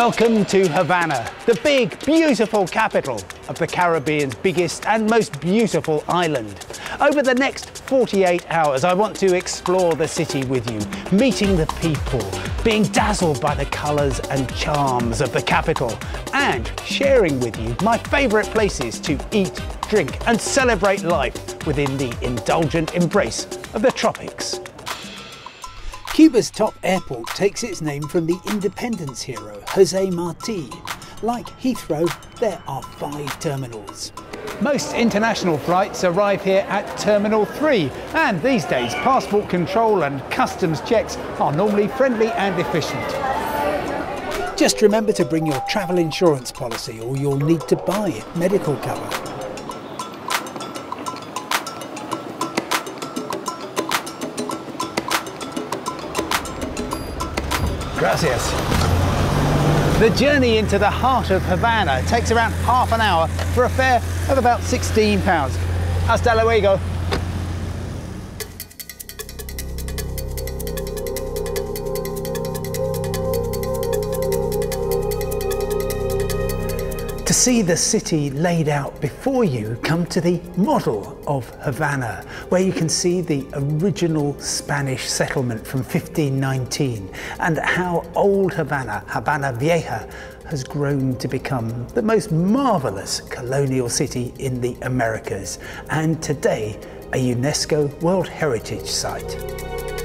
Welcome to Havana, the big, beautiful capital of the Caribbean's biggest and most beautiful island. Over the next 48 hours, I want to explore the city with you, meeting the people, being dazzled by the colours and charms of the capital, and sharing with you my favourite places to eat, drink, and celebrate life within the indulgent embrace of the tropics. Cuba's top airport takes its name from the independence hero Jose Marti. Like Heathrow, there are five terminals. Most international flights arrive here at Terminal 3, and these days passport control and customs checks are normally friendly and efficient. Just remember to bring your travel insurance policy or you'll need to buy medical cover. Gracias. The journey into the heart of Havana takes around half an hour for a fare of about £16. Hasta luego. See the city laid out before you, come to the model of Havana, where you can see the original Spanish settlement from 1519 and how old Havana, Habana Vieja, has grown to become the most marvellous colonial city in the Americas and today a UNESCO World Heritage Site.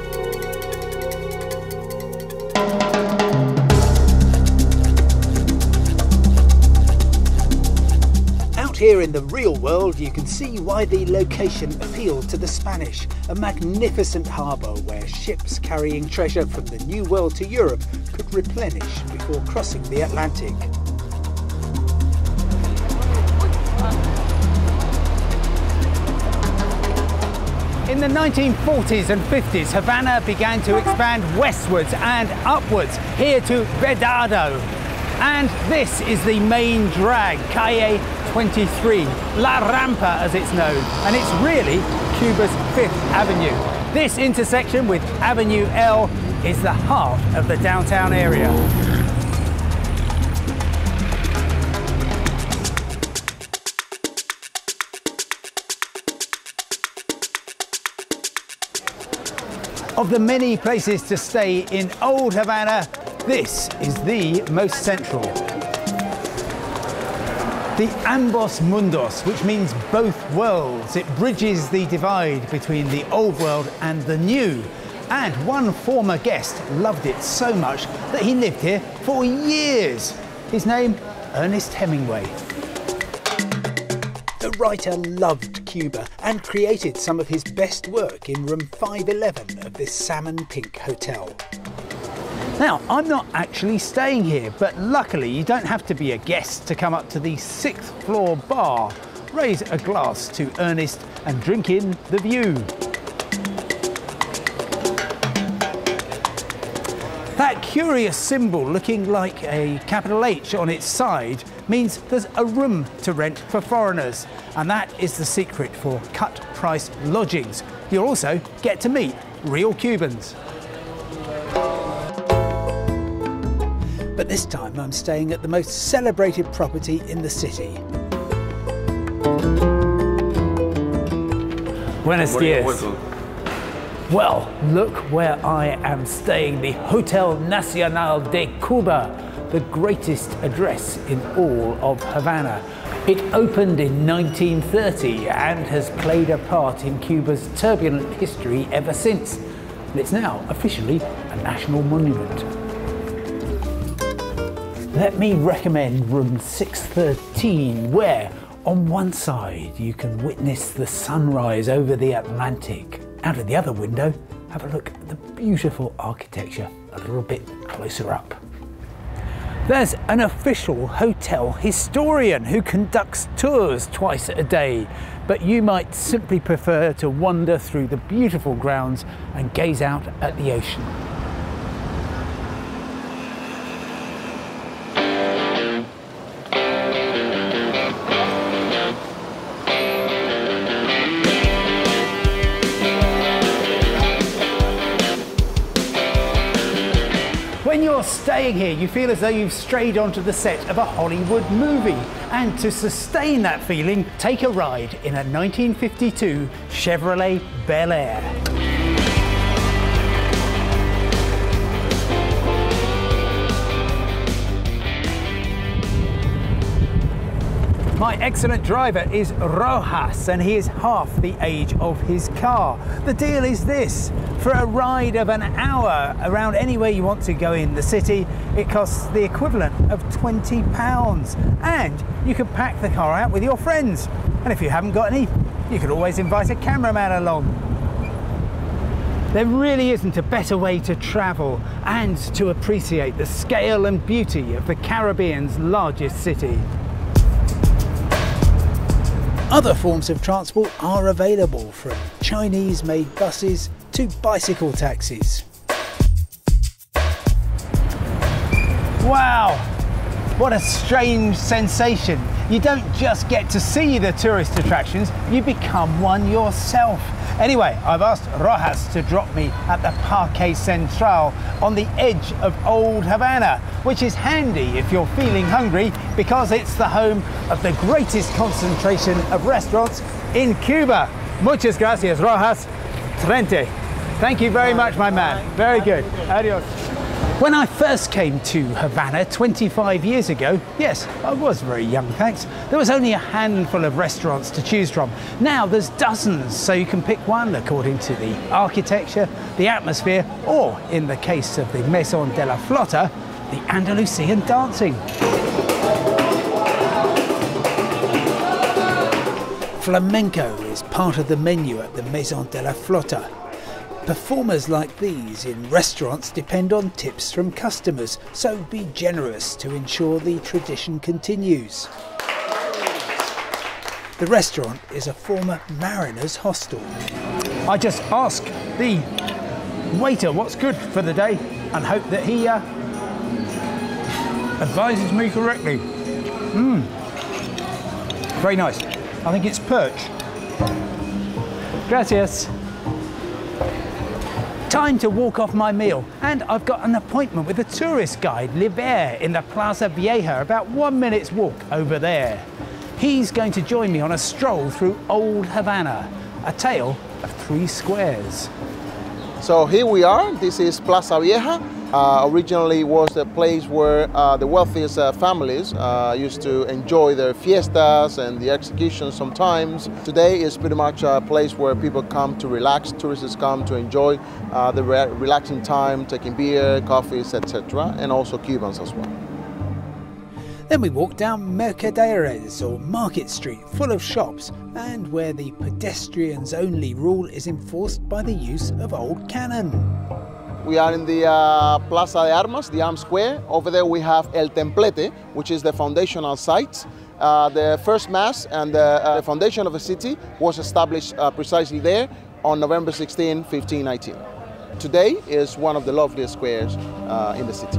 Here in the real world, you can see why the location appealed to the Spanish. A magnificent harbour where ships carrying treasure from the New World to Europe could replenish before crossing the Atlantic. In the 1940s and 50s, Havana began to expand westwards and upwards, here to Vedado. And this is the main drag, Calle 23, La Rampa as it's known, and it's really Cuba's Fifth Avenue. This intersection with Avenue L is the heart of the downtown area. Of the many places to stay in Old Havana, this is the most central. The Ambos Mundos, which means both worlds. It bridges the divide between the old world and the new. And one former guest loved it so much that he lived here for years. His name, Ernest Hemingway. The writer loved Cuba and created some of his best work in room 511 of this salmon pink hotel. Now, I'm not actually staying here, but luckily you don't have to be a guest to come up to the sixth floor bar, raise a glass to Ernest and drink in the view. That curious symbol looking like a capital H on its side means there's a room to rent for foreigners, and that is the secret for cut price lodgings. You'll also get to meet real Cubans. But this time I'm staying at the most celebrated property in the city. Buenos dias. Well, look where I am staying, the Hotel Nacional de Cuba, the greatest address in all of Havana. It opened in 1930 and has played a part in Cuba's turbulent history ever since. And it's now officially a national monument. Let me recommend room 613, where on one side you can witness the sunrise over the Atlantic. Out of the other window, have a look at the beautiful architecture a little bit closer up. There's an official hotel historian who conducts tours twice a day, but you might simply prefer to wander through the beautiful grounds and gaze out at the ocean. Here, you feel as though you've strayed onto the set of a Hollywood movie. And to sustain that feeling, take a ride in a 1952 Chevrolet Bel Air. My excellent driver is Rojas and he is half the age of his car. The deal is this, for a ride of an hour around anywhere you want to go in the city, it costs the equivalent of 20 pounds. And you can pack the car out with your friends. And if you haven't got any, you can always invite a cameraman along. There really isn't a better way to travel and to appreciate the scale and beauty of the Caribbean's largest city. Other forms of transport are available from Chinese made buses to bicycle taxis. Wow, what a strange sensation. You don't just get to see the tourist attractions, you become one yourself. Anyway, I've asked Rojas to drop me at the Parque Central on the edge of Old Havana, which is handy if you're feeling hungry because it's the home of the greatest concentration of restaurants in Cuba. Muchas gracias, Rojas. Trente. Thank you very much, my man. Very good. Adios. When I first came to Havana 25 years ago, yes, I was very young, thanks, there was only a handful of restaurants to choose from. Now there's dozens, so you can pick one according to the architecture, the atmosphere, or in the case of the Mesón de la Flota, the Andalusian dancing. Flamenco is part of the menu at the Mesón de la Flota, Performers like these in restaurants depend on tips from customers, so be generous to ensure the tradition continues. The restaurant is a former mariner's hostel. I just ask the waiter what's good for the day and hope that he uh, advises me correctly. Mmm, very nice. I think it's perch. Gracias time to walk off my meal and I've got an appointment with a tourist guide, Liber, in the Plaza Vieja, about one minute's walk over there. He's going to join me on a stroll through Old Havana, a tale of three squares. So here we are, this is Plaza Vieja, uh, originally was a place where uh, the wealthiest uh, families uh, used to enjoy their fiestas and the executions sometimes. Today is pretty much a place where people come to relax, tourists come to enjoy uh, the re relaxing time, taking beer, coffees, etc. and also Cubans as well. Then we walk down Mercaderes or Market Street, full of shops, and where the pedestrians only rule is enforced by the use of old cannon. We are in the uh, Plaza de Armas, the Arms Square. Over there we have El Templete, which is the foundational site. Uh, the first mass and the, uh, foundation of the city was established uh, precisely there on November 16, 1519. Today is one of the loveliest squares uh, in the city.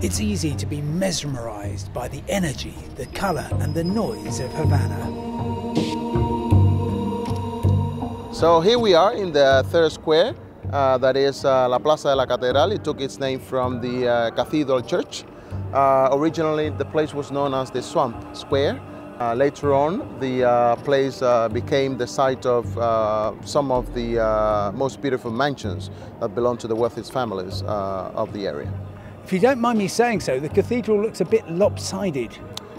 It's easy to be mesmerized by the energy, the color and the noise of Havana. So here we are in the third square, uh, that is uh, La Plaza de la Catedral. It took its name from the uh, Cathedral Church. Uh, originally, the place was known as the Swamp Square. Uh, later on, the uh, place became the site of some of the most beautiful mansions that belong to the wealthiest families of the area. If you don't mind me saying so, the cathedral looks a bit lopsided.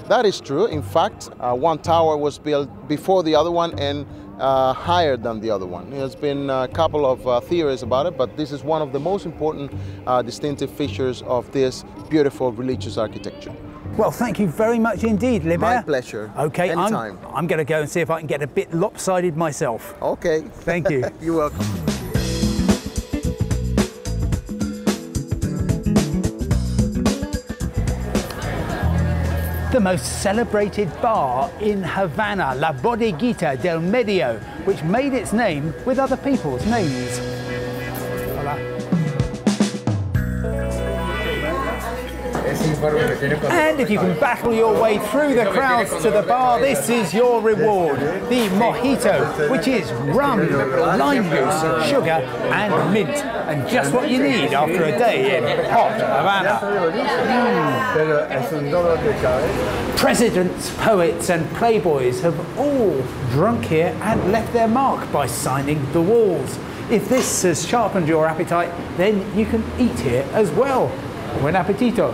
That is true. In fact, one tower was built before the other one and uh, higher than the other one. There's been a couple of uh, theories about it, but this is one of the most important uh, distinctive features of this beautiful religious architecture. Well, thank you very much indeed, Liber. My pleasure. Okay, Anytime. I'm, I'm going to go and see if I can get a bit lopsided myself. Okay. Thank you. You're welcome. The most celebrated bar in Havana, La Bodeguita del Medio, which made its name with other people's names. And if you can battle your way through the crowds to the bar, this is your reward. The mojito, which is rum, lime juice, sugar and mint. And just what you need after a day in hot Havana. Mm. Presidents, poets and playboys have all drunk here and left their mark by signing the walls. If this has sharpened your appetite, then you can eat here as well. Buen appetito.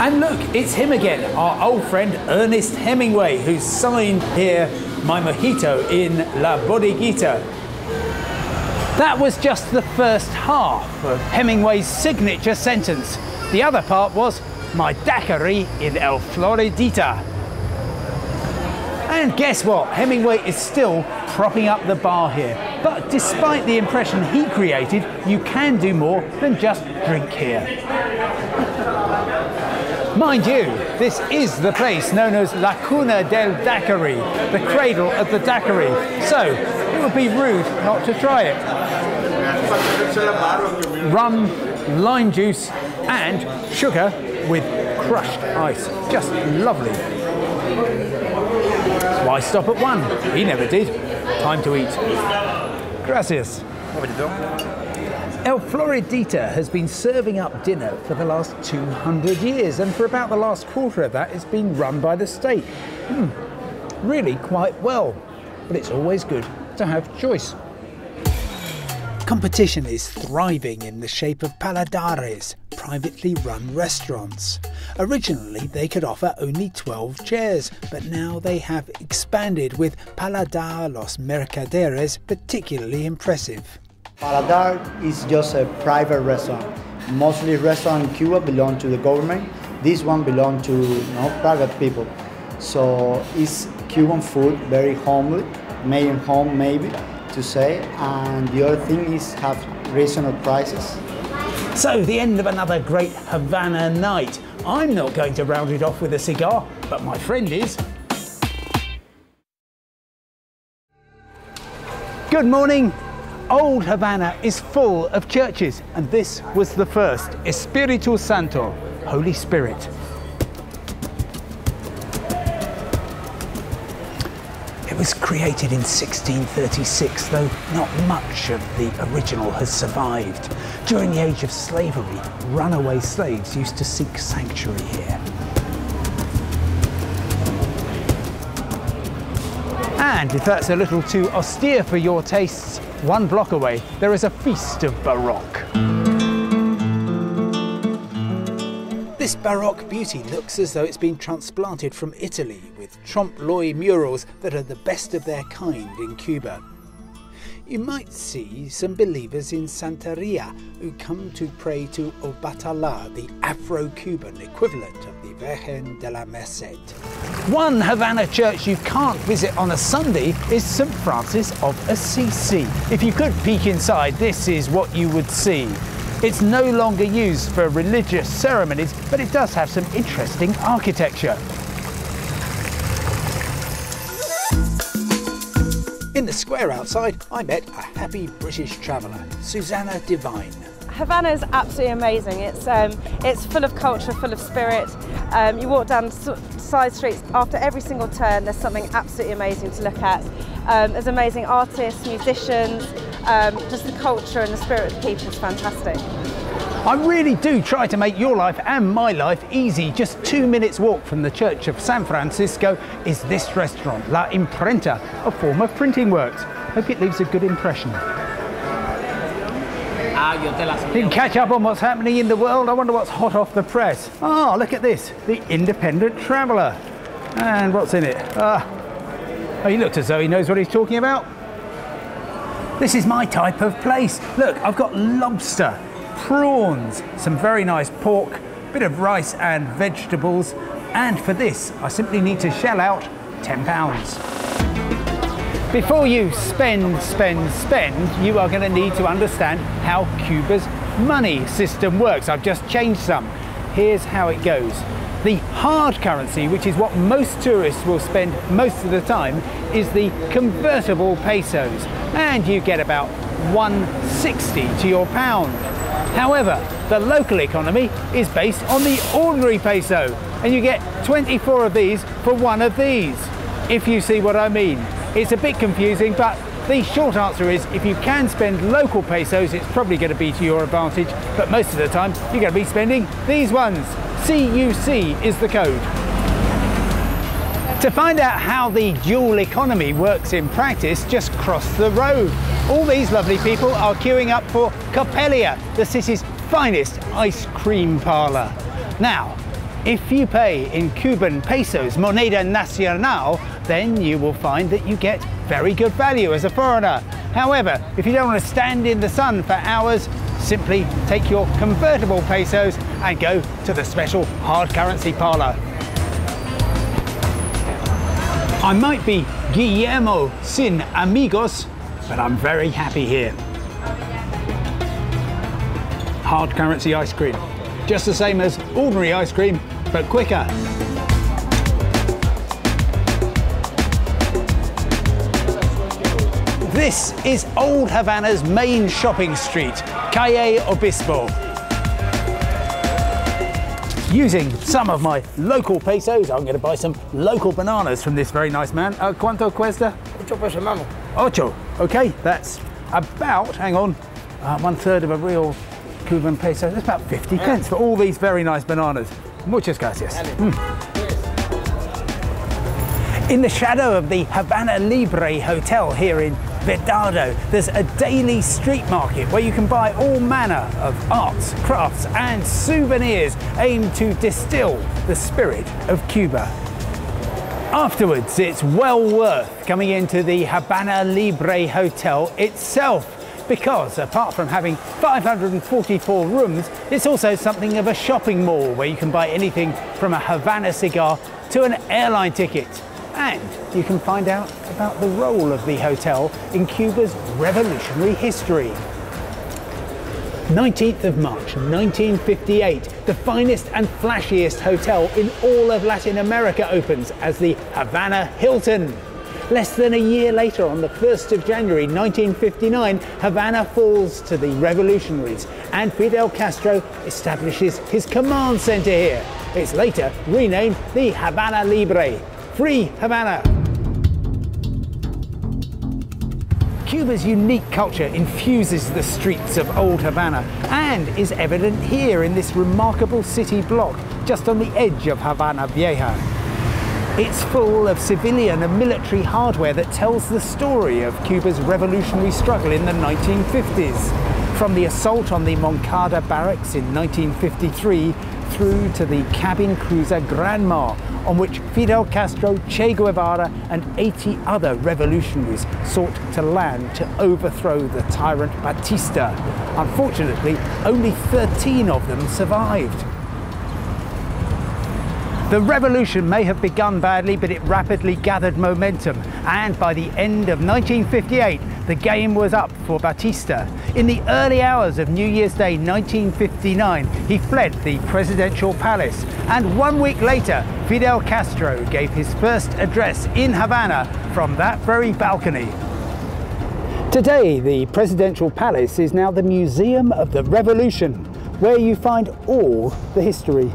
And look, it's him again, our old friend Ernest Hemingway, who's signed here my mojito in La Bodeguita. That was just the first half of Hemingway's signature sentence. The other part was my daiquiri in El Floridita. And guess what? Hemingway is still propping up the bar here. But despite the impression he created, you can do more than just drink here. Mind you, this is the place known as La Cuna del Daiquiri, the cradle of the daiquiri. So it would be rude not to try it. Rum, lime juice, and sugar with crushed ice. Just lovely. Why stop at one? He never did. Time to eat. Gracias. El Floridita has been serving up dinner for the last 200 years, and for about the last quarter of that, it's been run by the state. Hmm. Really quite well, but it's always good to have choice. Competition is thriving in the shape of paladares, privately run restaurants. Originally, they could offer only 12 chairs, but now they have expanded with Paladar Los Mercaderes particularly impressive. Paladar is just a private restaurant. Mostly restaurants in Cuba belong to the government. This one belongs to you know, private people. So it's Cuban food, very homely, made in home maybe to say. And the other thing is have reasonable prices. So, the end of another great Havana night. I'm not going to round it off with a cigar, but my friend is. Good morning. Old Havana is full of churches, and this was the first Espiritu Santo, Holy Spirit. It was created in 1636, though not much of the original has survived. During the age of slavery, runaway slaves used to seek sanctuary here. And if that's a little too austere for your tastes, one block away there is a feast of Baroque. This Baroque beauty looks as though it's been transplanted from Italy with trompe-l'oeil murals that are the best of their kind in Cuba. You might see some believers in Santeria who come to pray to Obatala, the Afro-Cuban equivalent of the Virgen de la Merced. One Havana church you can't visit on a Sunday is St Francis of Assisi. If you could peek inside, this is what you would see. It's no longer used for religious ceremonies, but it does have some interesting architecture. In the square outside, I met a happy British traveller, Susanna Devine. Havana is absolutely amazing. It's um, it's full of culture, full of spirit. Um, you walk down side streets after every single turn. There's something absolutely amazing to look at. Um, there's amazing artists, musicians. Um, just the culture and the spirit of the people is fantastic. I really do try to make your life and my life easy. Just two minutes walk from the Church of San Francisco is this restaurant, La Imprenta, a form of printing works. Hope it leaves a good impression. You can catch up on what's happening in the world. I wonder what's hot off the press. Oh, look at this, the Independent Traveller. And what's in it? Ah, oh, he looks as though he knows what he's talking about. This is my type of place. Look, I've got lobster, prawns, some very nice pork, a bit of rice and vegetables. And for this, I simply need to shell out £10. Before you spend, spend, spend, you are going to need to understand how Cuba's money system works. I've just changed some. Here's how it goes. The hard currency, which is what most tourists will spend most of the time, is the convertible pesos. And you get about 160 to your pound. However, the local economy is based on the ordinary peso, and you get 24 of these for one of these, if you see what I mean. It's a bit confusing, but the short answer is if you can spend local pesos, it's probably going to be to your advantage, but most of the time you're going to be spending these ones. CUC is the code. To find out how the dual economy works in practice, just cross the road. All these lovely people are queuing up for Coppelia, the city's finest ice cream parlour. Now, if you pay in Cuban pesos, moneda nacional, then you will find that you get very good value as a foreigner. However, if you don't want to stand in the sun for hours, simply take your convertible pesos and go to the special hard currency parlour. I might be Guillermo sin amigos, but I'm very happy here. Hard currency ice cream. Just the same as ordinary ice cream, but quicker. This is Old Havana's main shopping street, Calle Obispo. Using some of my local pesos, I'm going to buy some local bananas from this very nice man. Uh, ¿Cuánto cuesta? Ocho pesos, hermano. Ocho. Okay, that's about, hang on, uh, one third of a real Cuban peso. That's about 50 pence for all these very nice bananas. Muchas gracias. Mm. In the shadow of the Havana Libre Hotel here in Vedado, there's a daily street market where you can buy all manner of arts, crafts, and souvenirs aimed to distill the spirit of Cuba. Afterwards, it's well worth coming into the Habana Libre Hotel itself because apart from having 544 rooms, it's also something of a shopping mall where you can buy anything from a Havana cigar to an airline ticket. And you can find out about the role of the hotel in Cuba's revolutionary history. 19th of March 1958, the finest and flashiest hotel in all of Latin America opens as the Havana Hilton. Less than a year later, on the 1st of January 1959, Havana falls to the revolutionaries and Fidel Castro establishes his command center here. It's later renamed the Havana Libre. Free Havana! Cuba's unique culture infuses the streets of Old Havana and is evident here in this remarkable city block just on the edge of Havana Vieja. It's full of civilian and military hardware that tells the story of Cuba's revolutionary struggle in the 1950s. From the assault on the Moncada barracks in 1953 through to the cabin cruiser Granma, on which Fidel Castro, Che Guevara, and 80 other revolutionaries sought to land to overthrow the tyrant Batista. Unfortunately, only 13 of them survived. The revolution may have begun badly, but it rapidly gathered momentum. And by the end of 1958, the game was up for Batista. In the early hours of New Year's Day 1959, he fled the presidential palace. And one week later, Fidel Castro gave his first address in Havana from that very balcony. Today, the presidential palace is now the Museum of the Revolution, where you find all the history.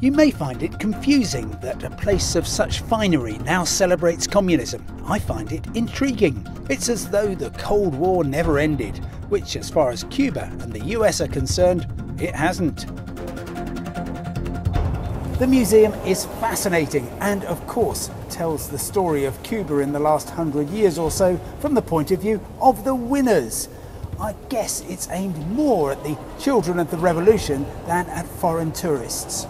You may find it confusing that a place of such finery now celebrates communism. I find it intriguing. It's as though the Cold War never ended, which, as far as Cuba and the US are concerned, it hasn't. The museum is fascinating and, of course, tells the story of Cuba in the last hundred years or so from the point of view of the winners. I guess it's aimed more at the children of the revolution than at foreign tourists.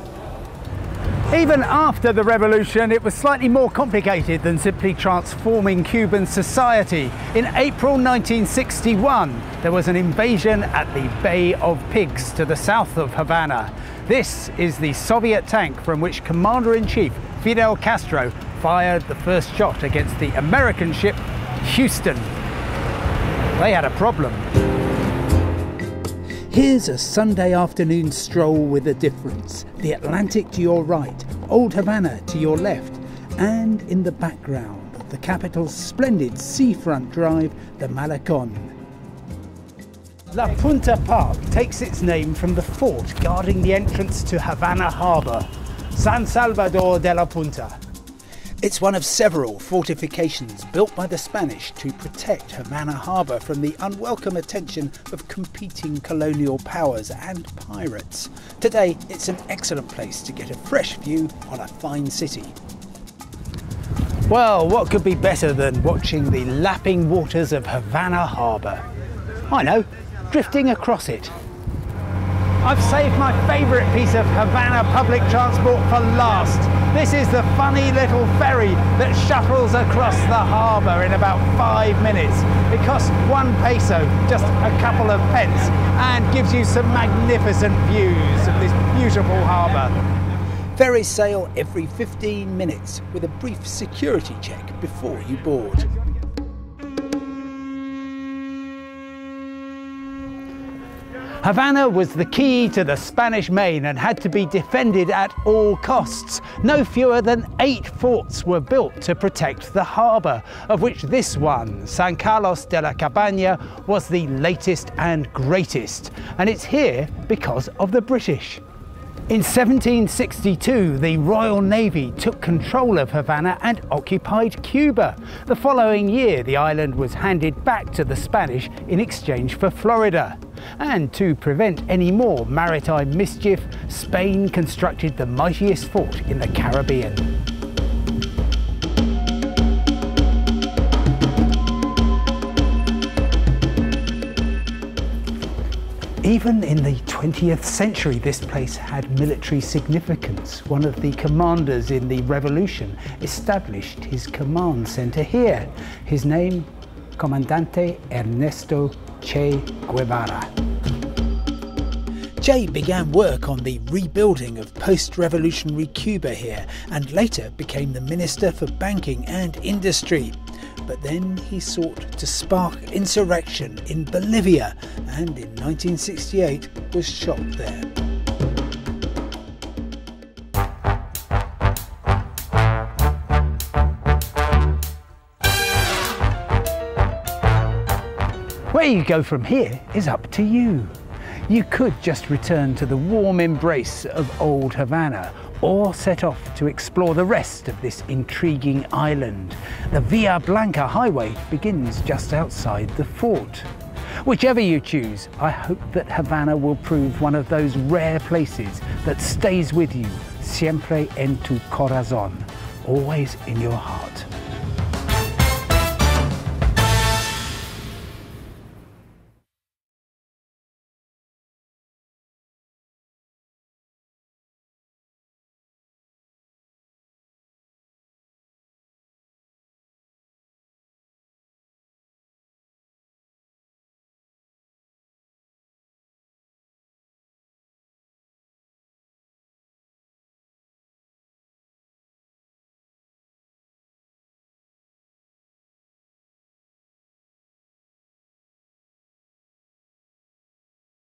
Even after the revolution, it was slightly more complicated than simply transforming Cuban society. In April 1961, there was an invasion at the Bay of Pigs to the south of Havana. This is the Soviet tank from which Commander-in-Chief Fidel Castro fired the first shot against the American ship Houston. They had a problem. Here's a Sunday afternoon stroll with a difference. The Atlantic to your right, Old Havana to your left, and in the background, the capital's splendid seafront drive, the Malecon. La Punta Park takes its name from the fort guarding the entrance to Havana Harbour, San Salvador de la Punta. It's one of several fortifications built by the Spanish to protect Havana Harbour from the unwelcome attention of competing colonial powers and pirates. Today, it's an excellent place to get a fresh view on a fine city. Well, what could be better than watching the lapping waters of Havana Harbour? I know, drifting across it. I've saved my favourite piece of Havana public transport for last. This is the funny little ferry that shuttles across the harbour in about five minutes. It costs one peso, just a couple of pence, and gives you some magnificent views of this beautiful harbour. Ferries sail every 15 minutes with a brief security check before you board. Havana was the key to the Spanish Main and had to be defended at all costs. No fewer than eight forts were built to protect the harbour, of which this one, San Carlos de la Cabaña, was the latest and greatest. And it's here because of the British. In 1762, the Royal Navy took control of Havana and occupied Cuba. The following year, the island was handed back to the Spanish in exchange for Florida. And to prevent any more maritime mischief, Spain constructed the mightiest fort in the Caribbean. Even in the 20th century, this place had military significance. One of the commanders in the revolution established his command center here. His name, Comandante Ernesto Che Guevara. Che began work on the rebuilding of post revolutionary Cuba here and later became the Minister for Banking and Industry but then he sought to spark insurrection in Bolivia and in 1968 was shot there. Where you go from here is up to you. You could just return to the warm embrace of old Havana or set off to explore the rest of this intriguing island. The Via Blanca highway begins just outside the fort. Whichever you choose, I hope that Havana will prove one of those rare places that stays with you, siempre en tu corazón, always in your heart.